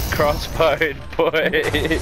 fucking crossbow, boy.